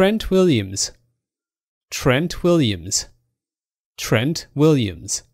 Trent Williams. Trent Williams. Trent Williams.